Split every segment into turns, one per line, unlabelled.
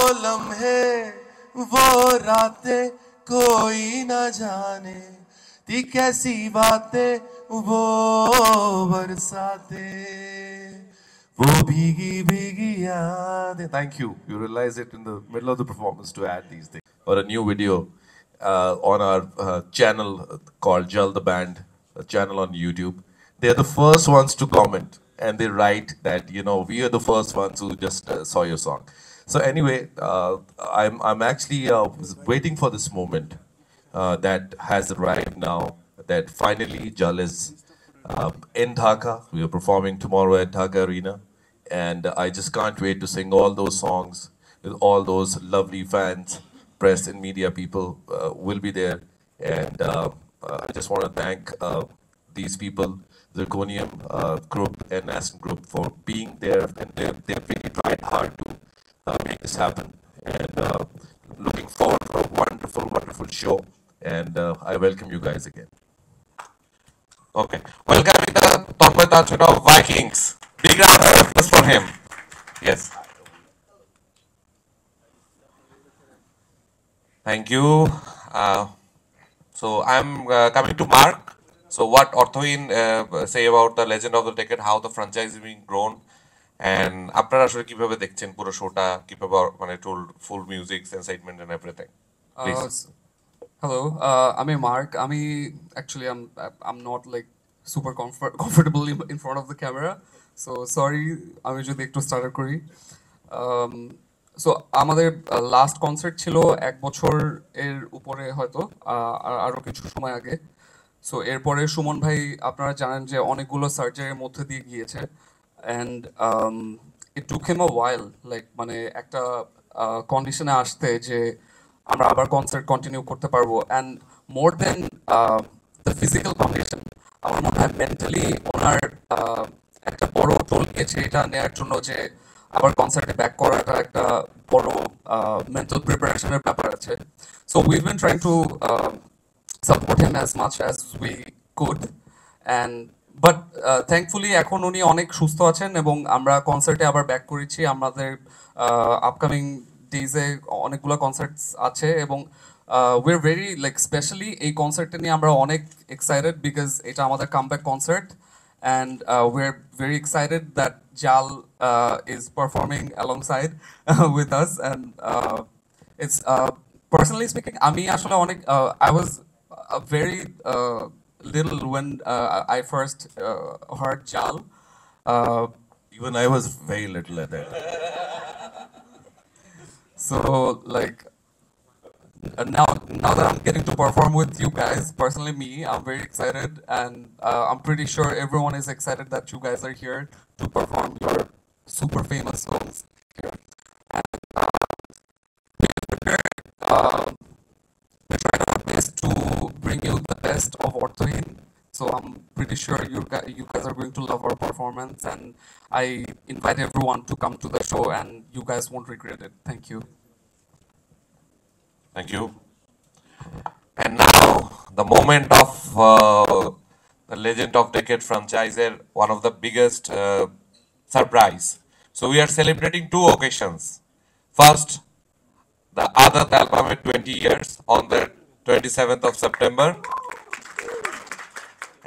लम्हे वो रातें कोई ना जाने थी कैसी बातें वो बरसातें वो भीगी भीगी यादें thank you you realize it in the middle of the performance to add these things or a new video uh, on our uh, channel called Jal the Band a channel on YouTube they're the first ones to comment and they write that you know we are the first ones who just uh, saw your song so anyway uh, I'm, I'm actually uh, waiting for this moment uh, that has arrived now that finally Jal is uh, in Dhaka. We are performing tomorrow at Dhaka Arena. And I just can't wait to sing all those songs with all those lovely fans, press and media people uh, will be there. And uh, I just want to thank uh, these people, Zirconium Group and Aston Group for being there. And they've, they've really tried hard to make this happen. And uh, looking forward for a wonderful, wonderful show. And uh, I welcome you guys again.
Okay. Welcoming the Torpoy Tachura Vikings. Big round of applause for him. Yes. Thank you. Uh, so I'm uh, coming to Mark. So what Aurthohin uh, say about the legend of the decade, how the franchise is being grown, and আপনারা আসলে কীভাবে দেখছেন পুরো শোটা কীভাবে মানে টোল ফুল music excitement and everything
Uh, uh, Mark. I'm actually I'm I'm not like super comfort, comfortable in, in front of the camera. So sorry, আমি যদি একটু স্টার্ট করি। সো আমাদের লাস্ট কনসার্ট ছিল এক বছর এর উপরে হয়তো আহ, আরও কিছু সময় আগে। সো এরপরে সুমন ভাই আপনারা জানেন যে অনেকগুলো সার্জারির মধ্যে দিয়ে গিয়েছে। And it took hem a while like মানে একটা কন্ডিশনে আসতে যে আমরা আবার কনসার্ট কন্টিনিউ করতে পারব। And more then the physical condition আমার মনে হয় মেন্টালি ওনার একটা বড় টোল গেছে এটা নেওয়ার জন্য যে আবার কনসার্টে ব্যাক করাটা একটা বড় মেন্টাল প্রিপারেশনের ব্যাপার আছে। So we been trying to support him as much as we could and but thankfully uh, এখন উনি অনেক সুস্থ আছেন এবং আমরা কনসার্টে আবার ব্যাক করেছি। আমাদের uh, আপকামিং ডেজে অনেকগুলো কনসার্টস আছে এবং উইর ভেরি লাইক স্পেশালি এই কনসার্টটা নিয়ে আমরা অনেক এক্সাইটেড বিকজ এটা আমাদের comeback concert and we are very excited that Jal is performing alongside with us and it's personally speaking আমি আসলে অনেক I was very little when uh, I first uh, heard Jal uh,
Even I was very little at that.
so like uh, now now that I'm getting to perform with you guys, personally me, I'm very excited, and uh, I'm pretty sure everyone is excited that you guys are here to perform your super famous songs here. And uh, we're prepared, uh, we're trying our best to bring you the best of Aurthohin. So I'm pretty sure you guys, you guys are going to love our performance, and I invite everyone to come to the show, and you guys won't regret it. Thank you.
Thank you. And now, the moment of uh, the Legend of Decade franchiser, one of the biggest uh, surprise. So we are celebrating two occasions. First, the Adat album at 20 years on the 27th of September.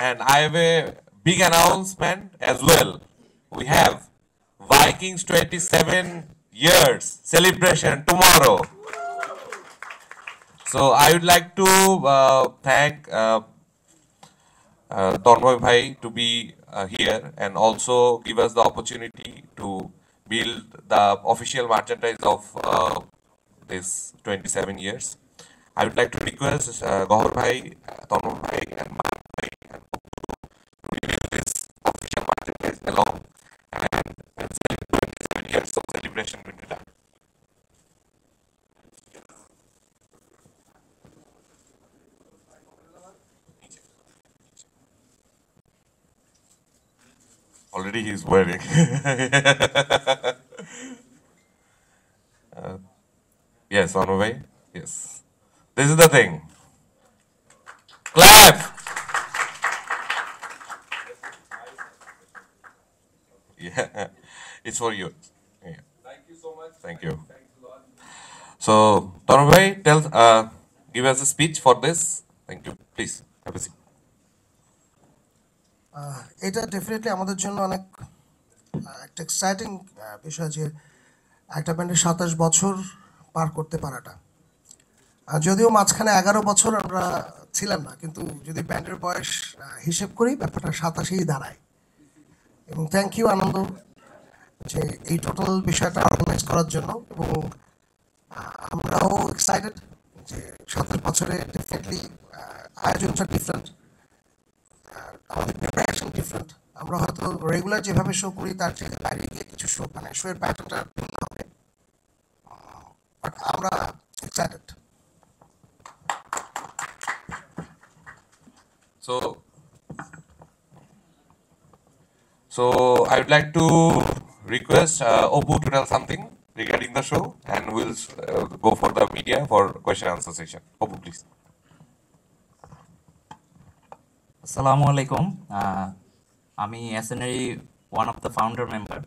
And I have a big announcement as well. We have Vikings 27 years celebration tomorrow. So I would like to uh, thank uh, uh, Bhai to be uh, here and also give us the opportunity to build the official merchandise of uh, this 27 years. I would like to request uh, Gahor Bhai, Tormoy Bhai and done. Already he's wearing. uh, yes, on way. Yes. This is the thing. Clap! Yeah, it's for you. Yeah.
Thank you so
bhai, tell, uh, give us a speech for this. Thank you. Please, have a seat.
এটা definitely আমাদের জন্য অনেক একটা exciting বিষয় যে একটা ব্যান্ডের সাতাশ বছর পার করতে পারাটা যদিও মাঝখানে এগারো বছর আমরা ছিলাম না কিন্তু যদি ব্যান্ডের বয়স হিসেব করি ব্যাপারটা সাতাশেই দাঁড়ায় এবং থ্যাংক ইউ আনন্দ যে এই টোটাল বিষয়টা অর্গানাইজ করার জন্য এবং আমরাও এক্সাইটেড যে সাতাশ বছরে ডেফিনেটলি আয়োজনটা ডিফারেন্ট আমাদের প্রিপারেশন ডিফারেন্ট আমরা হয়তো রেগুলার যেভাবে শো করি তার থেকে বাইরে গিয়ে কিছু শো মানে শো এর প্যাটার্নটা ভিন্ন হবে। বাট আমরা excited
So, so I would like to request uh, Opu to tell something regarding the show, and we'll uh, go for the media for question answer session. Opu, please.
আসসালামু আলাইকুম আহ, আমি এসএনএরই one of the founder member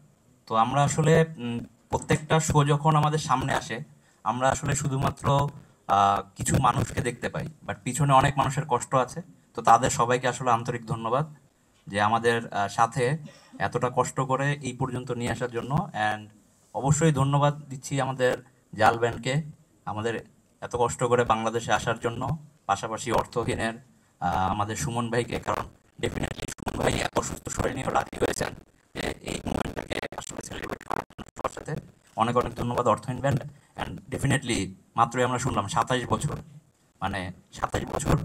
তো আমরা আসলে প্রত্যেকটা show যখন আমাদের সামনে আসে আমরা আসলে শুধুমাত্র কিছু মানুষকে দেখতে পাই। বাট পিছনে অনেক মানুষের কষ্ট আছে। তো তাদের সবাইকে আসলে আন্তরিক ধন্যবাদ। যে আমাদের সাথে এতটা কষ্ট করে এই পর্যন্ত নিয়ে আসার জন্য। অ্যান্ড অবশ্যই ধন্যবাদ দিচ্ছি আমাদের জাল ব্যান্ডকে, আমাদের এত কষ্ট করে বাংলাদেশে আসার জন্য। পাশাপাশি অর্থহীনের আমাদের সুমন ভাইকে, কারণ ডেফিনেটলি সুমন ভাই এত অসুস্থ শরীর নিয়েও রাজি হয়েছেন এই আসলে সেলিব্রেট করার সাথে। অনেক অনেক ধন্যবাদ অর্থহীন ব্যান্ড। অ্যান্ড ডেফিনেটলি মাত্রই আমরা শুনলাম সাতাশ বছর মানে সাতাশ বছর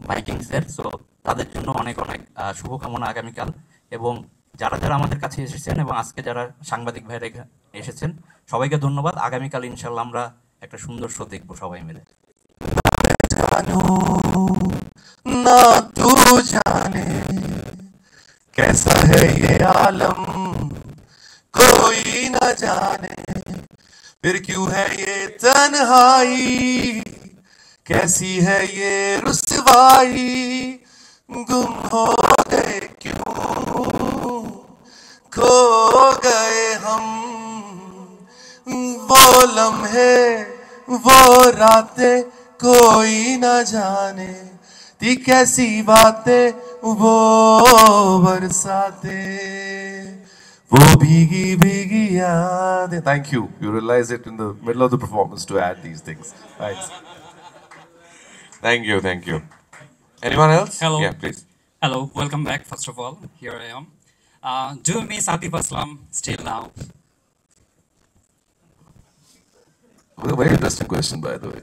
ভাইকিংসের সো তাদের জন্য অনেক অনেক আহ, শুভকামনা আগামীকাল এবং যারা যারা আমাদের কাছে এসেছেন এবং আজকে যারা সাংবাদিক ভাইরা এখা- এসেছেন সবাইকে ধন্যবাদ আগামীকাল ইনশাল্লাহ আমরা একটা সুন্দর শো দেখবো সবাই মিলে
ना तू जाने कैसा है ये आलम कोई न जाने फिर क्यों है ये तन्हाई कैसी है ये रुसवाई गुम हो गए क्यों? खो गए हम। वो लम्हे, वो रातें कोई ना जाने। ती कैसी बातें, वो बरसाते। वो भीगी भीगी याद। Thank you you realize it in the middle of the performance to add these things
thank you thank you Anyone else?
Hello.
Yeah, please.
Hello, welcome back. First of all, here I am. Uh, do you miss Atif Aslam still now?
Well, very interesting question by the way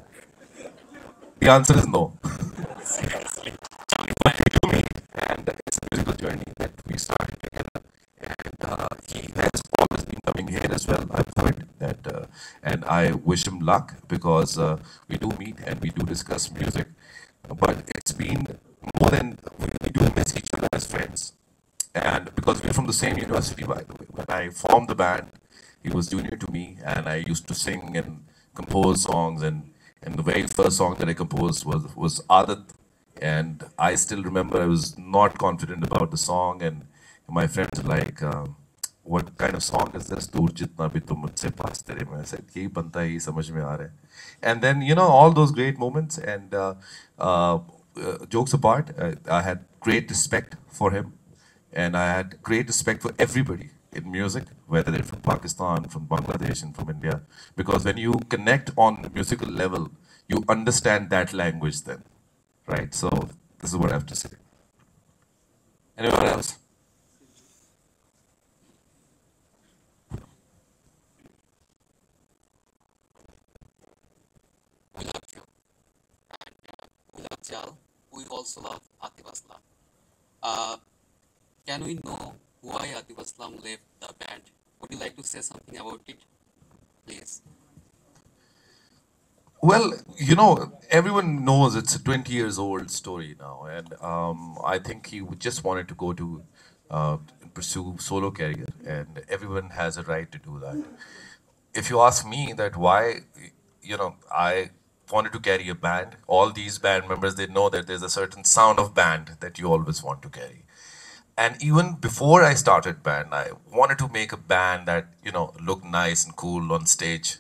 the answer is no
Seriously.
do meet, and it's a musical journey that we started together. And uh, he has always been coming here as well. I've heard that, uh, and I wish him luck because uh, we do meet and we do discuss music. But it's been more than we, do miss each other as friends, and because we're from the same university, by the way. When I formed the band, he was junior to me, and I used to sing and compose songs and. And the very first song that I composed was was Adat, and I still remember I was not confident about the song, and my friends were like, um, "What kind of song is this? दूर जितना भी तुम मुझसे पास तेरे में." I said, "यही बनता है, यही समझ में आ रहा है." And then you know all those great moments, and uh, uh, uh, jokes apart, uh, I had great respect for him, and I had great respect for everybody in music, whether they're from Pakistan, from Bangladesh, and from India, because when you connect on a musical level, you understand that language then, right? So this is what I have to say.
Anyone else?
We. We also love Atif Aslam. Uh, can we know why Atif Aslam left the band? Would you like to say something about it? Please.
Well, you know, everyone knows it's a 20 years old story now, and um, I think he just wanted to go to uh, pursue solo career, and everyone has a right to do that. If you ask me that why, you know, I wanted to carry a band. All these band members they know that there's a certain sound of band that you always want to carry. And even before I started band, I wanted to make a band that you know looked nice and cool on stage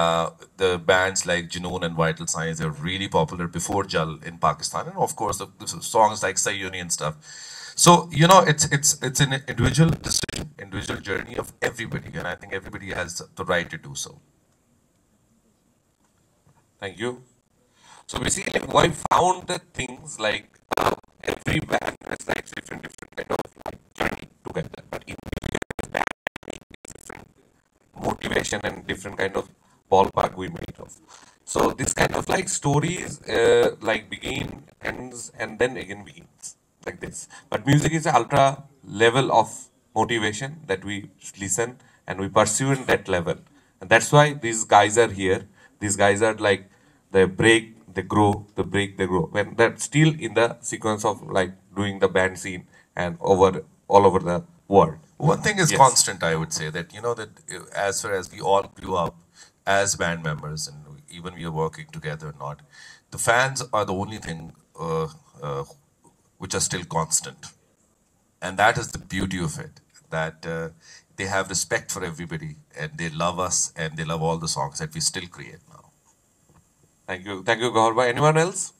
Uh, the bands like Junoon and Vital Signs they're really popular before Jal in Pakistan, and of course the, the songs like Sayonee and stuff. So you know, it's it's it's an individual decision, individual journey of everybody, and I think everybody has the right to do so.
Thank you. So basically, I found that things like uh, every band has like different different kind of like journey together, but in band different motivation and different kind of ballpark we made of. So this kind of like stories uh, like begin ends and then again begins like this. But music is a ultra level of motivation that we listen and we pursue in that level, and that's why these guys are here. These guys are like they break, they grow, they break, they grow. When that's still in the sequence of like doing the band scene and over all over the world.
One thing is
Yes.
constant, I would say, that you know that uh, as far as we all grew up as band members, and even we are working together or not, the fans are the only thing uh, uh, which are still constant, and that is the beauty of it. That uh, they have respect for everybody, and they love us, and they love all the songs that we still create now.
Thank you, thank you, Gaurba. Anyone else?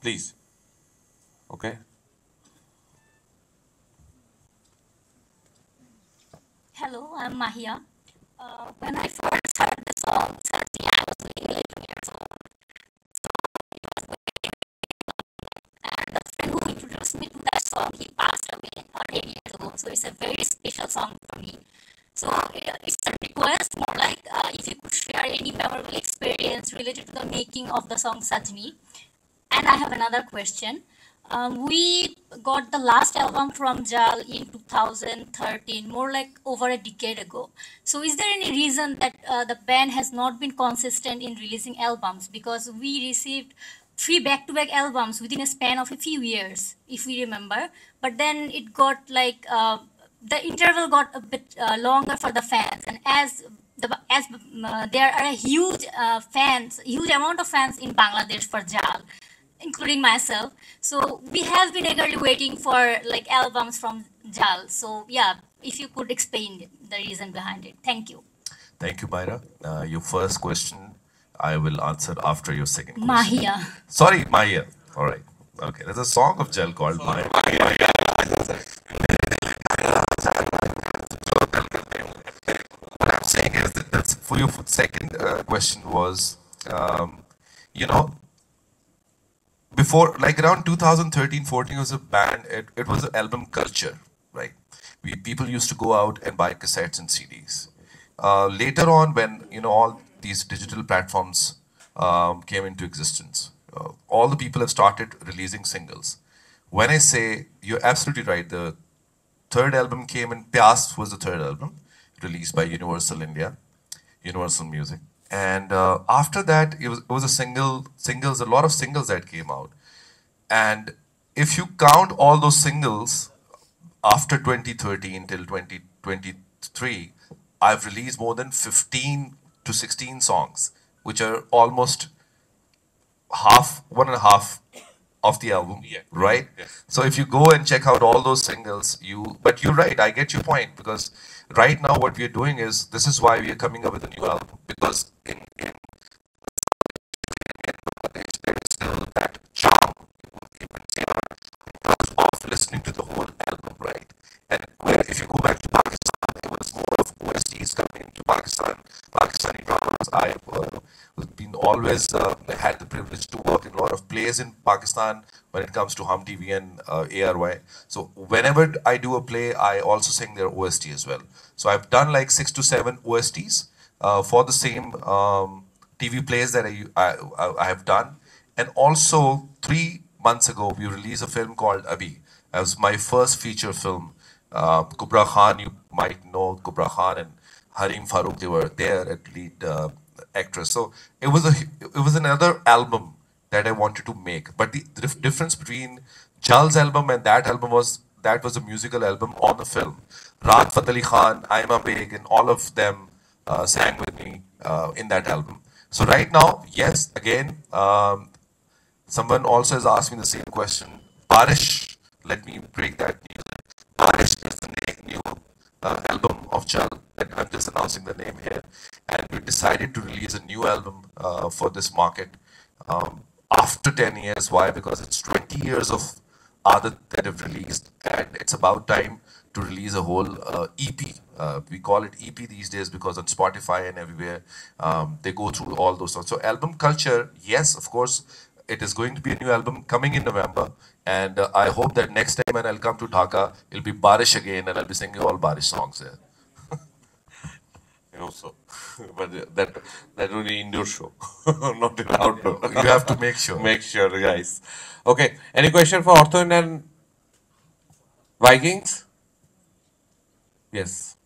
Please. Okay.
Hello, I'm Mahia. Uh, when I first heard the song, certainly I was only 11 years old. So it was very and the friend who introduced me to that song, he passed away 30 years ago. So it's a very special song for me. So it- it's a request, more like uh, if you could share any memorable experience related to the making of the song Sajni. And I have another question. Um, we got the last album from Jal in 2013, more like over a decade ago. So, is there any reason that uh, the band has not been consistent in releasing albums? Because we received three back to back albums within a span of a few years, if we remember. But then it got like uh, the interval got a bit uh, longer for the fans, and as the as uh, there are a huge uh, fans, huge amount of fans in Bangladesh for Jal including myself. So we have been eagerly waiting for like albums from Jal. So yeah, if you could explain the reason behind it. Thank you.
Thank you, Myra. Uh, your first question I will answer after your second question.
Mahia.
Sorry, Maya. All right. Okay. There's a song of Jal called Maya. What I'm saying is that that's for your second uh, question was, um, you know, before like around 2013 14 was a band it, it was an album culture right? We people used to go out and buy cassettes and cds uh, later on when you know all these digital platforms um, came into existence uh, all the people have started releasing singles. When i say you're absolutely right the third album came in Pyas was the third album released by universal india Universal Music. And uh, after that, it was it was a single singles, a lot of singles that came out. And if you count all those singles after 2013 till 2023, I've released more than 15 to 16 songs, which are almost half, one and a half of the album,
Yeah.
right?
Yes.
So if you go and check out all those singles, you, but you're right, I get your point because right now what we're doing is, this is why we are coming up with a new album because in, in there is still that charm because of listening to the whole album, right? And where if you go back to Pakistan, it was more of OSTs coming into Pakistan, Pakistani dramas. I uh, always uh, had the privilege to work in a lot of plays in Pakistan when it comes to Hum TV and uh, ARY. So whenever I do a play, I also sing their OST as well. So I've done like six to seven OSTs uh, for the same um, TV plays that I, I I have done, and also three months ago we released a film called Abhi. That was my first feature film. Uh, Kubra Khan, you might know Kubra Khan and Harim Farooq. They were there at lead uh, actress. So it was a it was another album that I wanted to make. But the dif- difference between Jal's album and that album was that was a musical album on the film. Rahat Fateh Khan, Aima Beg, and all of them uh, sang with me uh, in that album. So right now, yes, again, um, someone also has asked me the same question. Barish, let me break that news. Barish is the na- new uh, album of Jal. I'm just announcing the name here. And we decided to release a new album uh, for this market um, after 10 years. Why? Because it's 20 years of Adat that have released, and it's about time to release a whole uh, EP. Uh, we call it EP these days because on Spotify and everywhere um, they go through all those songs. So album culture, yes, of course, it is going to be a new album coming in November, and uh, I hope that next time when I'll come to Dhaka, it'll be Barish again, and I'll be singing all Barish songs there.
You know, so, but that that only indoor show, not in outdoor.
You have to make sure.
Make sure, guys. Okay. Any question for Ortho and Vikings? Yes.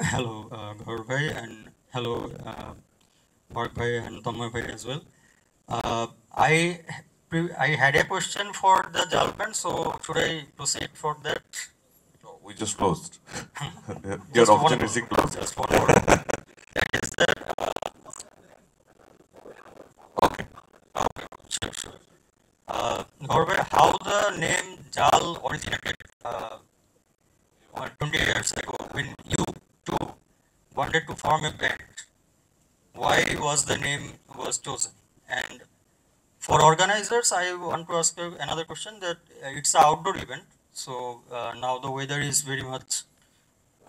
hello uh, Gaur bhai and hello uh, Mark bhai and Tanmay bhai as well. Uh, I I had a question for the Jal so should I proceed for that?
No, we just closed. Your
Just
opportunity
more.
closed.
Just one more. that is that. Uh,
Okay.
okay, sure, sure. Uh, Gaur bhai, how the name Jal originated? Uh, uh, 20 years ago when you two wanted to form a band why was the name was chosen and for organizers i want to ask another question that uh, it's an outdoor event so uh, now the weather is very much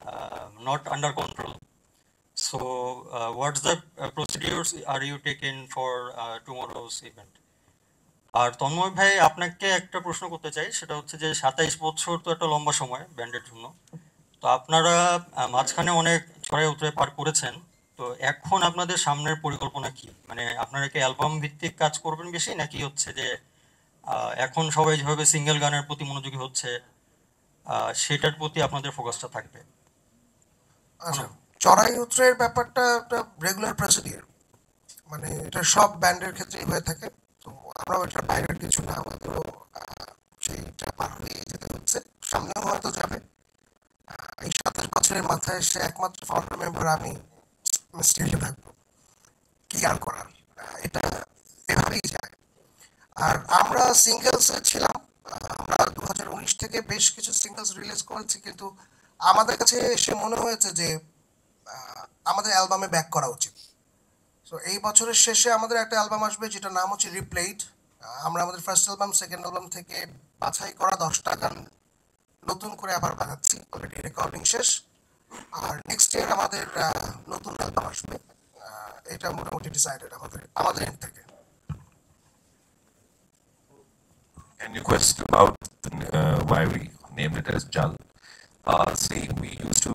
uh, not under control so uh, what's the uh, procedures are you taking for uh, tomorrow's event আর তন্ময় ভাই আপনাকে একটা প্রশ্ন করতে চাই সেটা হচ্ছে যে সাতাইশ বছর তো একটা লম্বা সময় ব্যান্ডের জন্য তো আপনারা মাঝখানে অনেক ছড়াই উতরে পার করেছেন তো এখন আপনাদের সামনের পরিকল্পনা কি? মানে আপনারা কি অ্যালবাম ভিত্তিক কাজ করবেন বেশি নাকি হচ্ছে যে এখন সবাই যেভাবে সিঙ্গেল গানের প্রতি মনোযোগী হচ্ছে সেটার প্রতি আপনাদের ফোকাসটা থাকবে?
আচ্ছা চড়াই উতরের ব্যাপারটা একটা রেগুলার প্রসিডিওর মানে এটা সব ব্যান্ডের ক্ষেত্রেই হয়ে থাকে তো আমরাও এটা বাইরের কিছু না আহ, সেইটা পার হয়ে যেতে হচ্ছে সামনেও হয়তো যাবে। বছরের মাথায় সে একমাত্র ফাউন্ডার মেম্বার আমি স্টেজে থাকব কি আর করার? এটা এভাবেই যায়। আর আমরা সিঙ্গেলস ছিলাম। আমরা দু হাজার উনিশ থেকে বেশ কিছু সিঙ্গেলস রিলিজ করেছি, কিন্তু আমাদের কাছে এসে মনে হয়েছে যে আমাদের অ্যালবামে ব্যাক করা উচিত। সো এই বছরের শেষে আমাদের একটা অ্যালবাম আসবে, যেটার নাম হচ্ছে রিপ্লেইড আমরা আমাদের ফার্স্ট অ্যালবাম সেকেন্ড অ্যালবাম থেকে বাছাই করা দশটা গান নতুন করে আবার বাজাচ্ছি অলরেডি রেকর্ডিং শেষ। আর নেক্সট ইয়ার আমাদের আহ, নতুন অ্যালবাম আসবে আহ, এটা মোটামুটি ডিসাইডেড আমাদের আমাদের এন্ড থেকে
And your question about uh, why we named it as Jal. Uh, see, we used to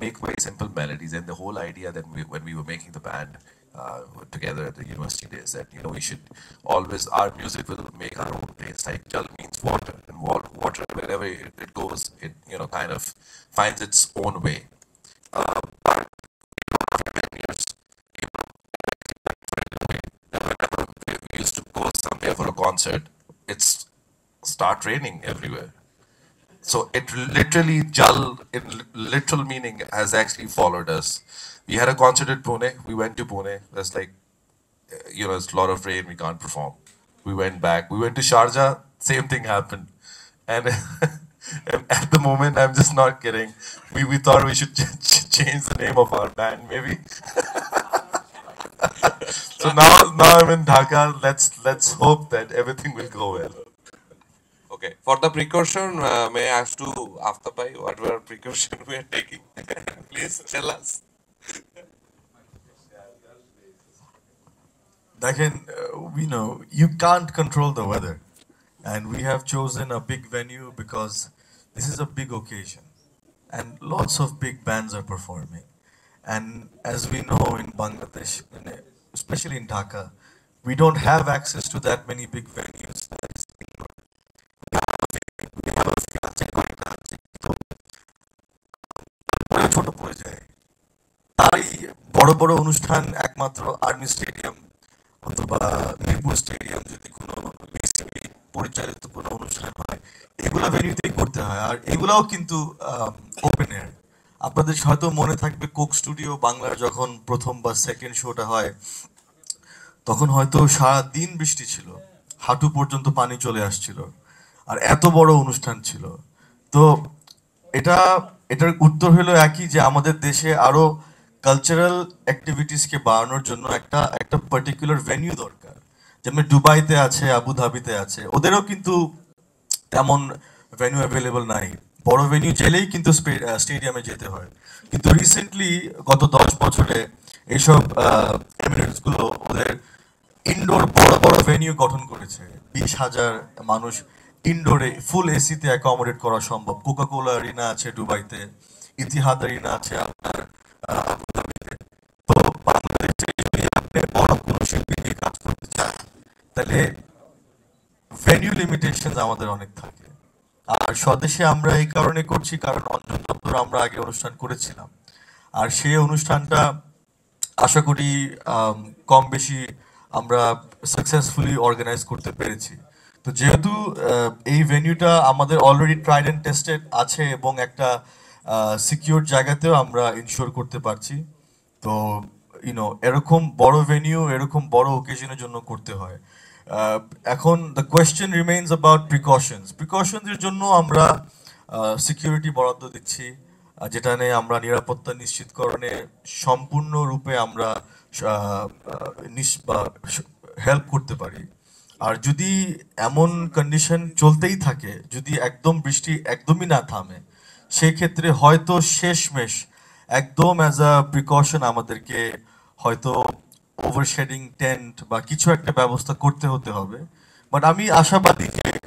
make very simple melodies, and the whole idea that we, when we were making the band uh, together at the university days, that you know we should always our music will make our own place Like Jal means water, and wa- water wherever it, it goes, it you know kind of finds its own way. Uh, whenever we used to go somewhere for a concert, it's start raining everywhere. So it literally, Jal, in literal meaning, has actually followed us. We had a concert at Pune. We went to Pune. There's like, you know, it's a lot of rain. We can't perform. We went back. We went to Sharjah. Same thing happened. And at the moment, I'm just not kidding. We, we thought we should ch- change the name of our band, maybe. so now, now I'm in Dhaka. Let's let's hope that everything will go well.
Okay. For the precaution, uh, may I ask to Aftab bhai what were precaution we are taking? Please tell us.
Again, uh, we know you can't control the weather, and we have chosen a big venue because this is a big occasion, and lots of big bands are performing. And as we know in Bangladesh, especially in Dhaka, we don't have access to that many big venues. তাই বড় বড় অনুষ্ঠান একমাত্র army stadium অথবা Mirpur stadium যদি কোনো BCB পরিচালিত কোনো অনুষ্ঠান হয়, এগুলো ভেনিউতেই করতে হয়। আর এগুলাও কিন্তু ওপেন এয়ার আপনাদের হয়তো মনে থাকবে কোক স্টুডিও বাংলার যখন প্রথম বা সেকেন্ড শোটা হয়, তখন হয়তো সারা দিন বৃষ্টি ছিল। হাঁটু পর্যন্ত পানি চলে আসছিল। আর এত বড় অনুষ্ঠান ছিল। তো এটা, এটার উত্তর হলো একই যে আমাদের দেশে আরও কালচারাল অ্যাক্টিভিটিসকে বাড়ানোর জন্য একটা একটা পার্টিকুলার ভেন্যু দরকার। যেমন দুবাইতে আছে, আবুধাবিতে আছে, ওদেরও কিন্তু তেমন ভেন্যু অ্যাভেলেবল নাই। বড় ভেন্যু জেলেই কিন্তু স্টেডিয়ামে যেতে হয়। কিন্তু রিসেন্টলি গত দশ বছরে এইসব এমিরেটসগুলো ওদের ইনডোর বড় বড় ভেন্যু গঠন করেছে। বিশ হাজার মানুষ ইনডোরে ফুল এসিতে অ্যাকোমোডেট করা সম্ভব। কোকা কোলা আরিনা আছে দুবাইতে ইতিহাদ আরিনা আছে আপনার আহ, আবুধাবিতে তো বাংলাদেশে যদি আপনি বড় কোনো শিল্পী নিয়ে কাজ করতে চান তাহলে ভেন্যু লিমিটেশন আমাদের অনেক থাকে। আর স্বদেশে আমরা এই কারণে করছি, কারণ অঞ্জন দপ্তর আমরা আগে অনুষ্ঠান করেছিলাম। আর সেই অনুষ্ঠানটা আশা করি কম বেশি আমরা সাকসেসফুলি অর্গানাইজ করতে পেরেছি। তো যেহেতু এই ভেন্যুটা আমাদের অলরেডি ট্রাইড অ্যান্ড টেস্টেড আছে এবং একটা সিকিউর জায়গাতেও আমরা ইনশিওর করতে পারছি। তো ইউনো এরকম বড় ভেন্যু এরকম বড় ওকেশনের জন্য করতে হয়। এখন the question remains about precautions প্রিকশনসের জন্য আমরা সিকিউরিটি বরাদ্দ দিচ্ছি যেটা নিয়ে আমরা নিরাপত্তা নিশ্চিতকরণে সম্পূর্ণরূপে আমরা হেল্প করতে পারি। আর যদি এমন কন্ডিশন চলতেই থাকে, যদি একদম বৃষ্টি একদমই না থামে সেই ক্ষেত্রে হয়তো শেষমেশ একদম অ্যাজ আ প্রিকশন আমাদেরকে হয়তো ওভারশেডিং টেন্ট বা কিছু একটা ব্যবস্থা করতে হতে হবে। বাট আমি আশাবাদী যে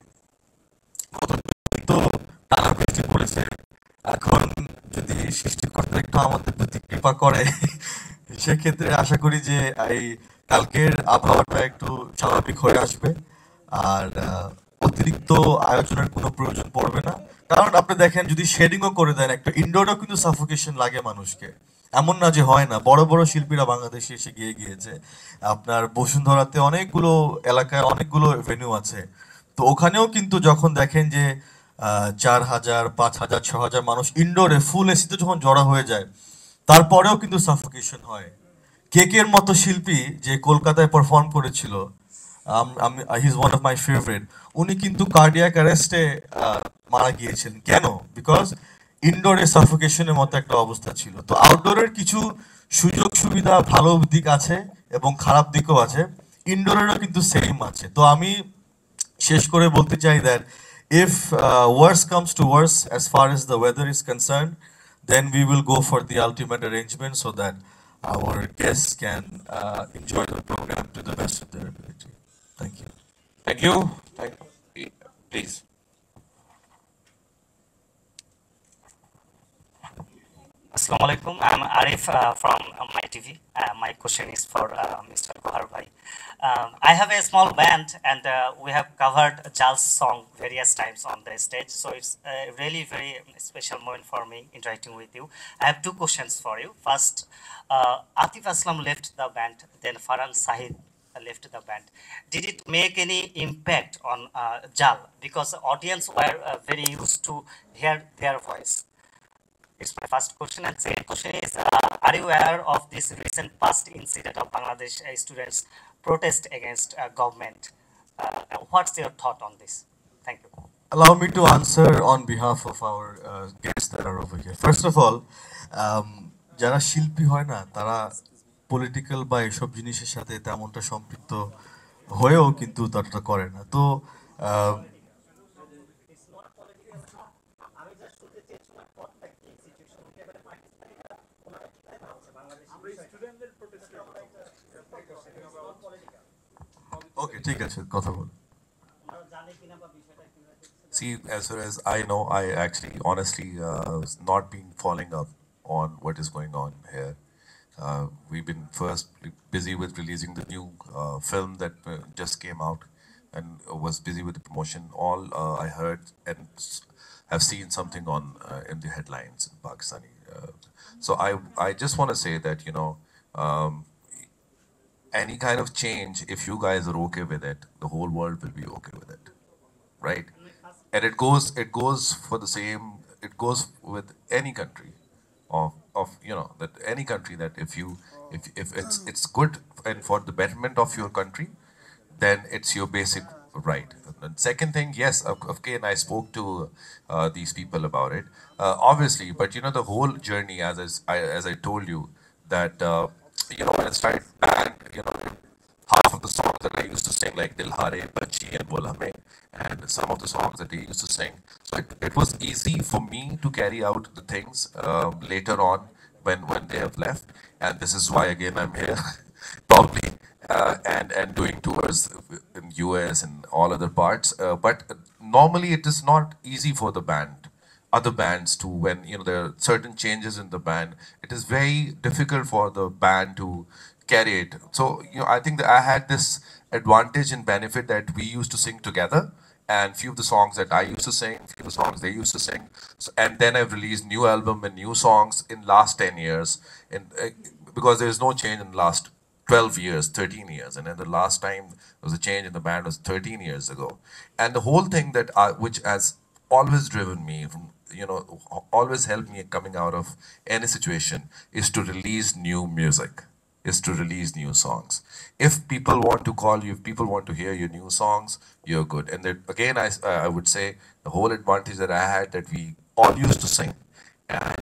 তো টানা বৃষ্টি পড়েছে। এখন যদি সৃষ্টিকর্তা একটু আমাদের প্রতি কৃপা করে, সেক্ষেত্রে আশা করি যে এই কালকের আবহাওয়াটা একটু স্বাভাবিক হয়ে আসবে। আর অতিরিক্ত আয়োজনের কোনো প্রয়োজন পড়বে না। কারণ আপনি দেখেন যদি শেডিংও করে দেন, একটা ইনডোরেও কিন্তু সাফোকেশন লাগে মানুষকে। এমন না যে হয় না। বড় বড় শিল্পীরা বাংলাদেশে এসে গিয়ে গিয়েছে। আপনার বসুন্ধরাতে অনেকগুলো এলাকায় অনেকগুলো ভেন্যু আছে। তো ওখানেও কিন্তু যখন দেখেন যে চার হাজার, পাঁচ হাজার, ছ হাজার মানুষ ইনডোরে ফুল এসিতে যখন জড়া হয়ে যায়, তারপরেও কিন্তু সাফোকেশন হয়। কেকের মতো শিল্পী যে কলকাতায় পারফর্ম করেছিল, আমি his one of my favourite উনি কিন্তু কার্ডিয়াক অ্যারেস্টে মারা গিয়েছিলেন। কেন? বিকজ ইনডোরে সাফোকেশনের মতো একটা অবস্থা ছিল। তো আউটডোরের কিছু সুযোগ সুবিধা ভালো দিক আছে এবং খারাপ দিকও আছে। ইনডোরেরও কিন্তু সেম আছে। তো আমি শেষ করে বলতে চাই that if worse comes to worse as far as the weather is concern then we will go for the ultimate arrangement so that our guest can enjoy the programme to the best of the ability thank you
thank you thank you please
Assalamu alaikum. I'm Arif uh, from uh, my TV. Uh, my question is for uh, Mr. Gohar. Um, I have a small band and uh, we have covered Jal's song various times on the stage. So it's a really very special moment for me interacting with you. I have two questions for you. First, uh, Atif Aslam left the band, then Farhan Saeed left the band. Did it make any impact on uh, Jal? Because the audience were uh, very used to hear their voice. It's my first question. And second question is, uh, are you aware of this recent past incident of Bangladesh uh, students protest against uh, government? Uh, what's your thought on this? Thank you.
allow me to answer on behalf of our uh, guests that are over here. First of all, um, যারা শিল্পী হয় না তারা political বা এসব জিনিসের সাথে তেমনটা সম্পৃক্ত হয়েও কিন্তু ততটা করে না তো ওকে ঠিক আছে কথা বল
See, as far as I know, I actually honestly uh, was not been following up on what is going on here. Uh, we've been first busy with releasing the new uh, film that uh, just came out and was busy with the promotion. All uh, I heard and s- have seen something on uh, in the headlines in Pakistani. Uh, so I I just want to say that you know um, any kind of change, if you guys are okay with it, the whole world will be okay with it, right? And it goes it goes for the same. It goes with any country, of of you know that any country that if you if if it's it's good and for the betterment of your country, then it's your basic right. And second thing, yes, okay, and I spoke to uh, these people about it, uh, obviously, but you know, the whole journey, as I as I told you, that, uh, you know, when I started band, you know, half of the songs that I used to sing, like Dilhare, Bachi, and Bolame, and some of the songs that they used to sing. So it, it was easy for me to carry out the things um, later on when, when they have left. And this is why, again, I'm here, probably, uh, and, and doing tours in US and all other parts. Uh, but normally it is not easy for the band other bands too when you know there are certain changes in the band it is very difficult for the band to carry it. So you know i think that i had this advantage and benefit that we used to sing together and few of the songs that i used to sing few of the songs they used to sing. So, and then i've released new album and new songs in last 10 years and uh, because there is no change in the last 12 years, 13 years, and then the last time there was a change in the band was 13 years ago. And the whole thing that I, which has always driven me from you know always helped me coming out of any situation is to release new music is to release new songs. If people want to call you if people want to hear your new songs you're good. And then again i uh, i would say the whole advantage that i had that we all used to sing and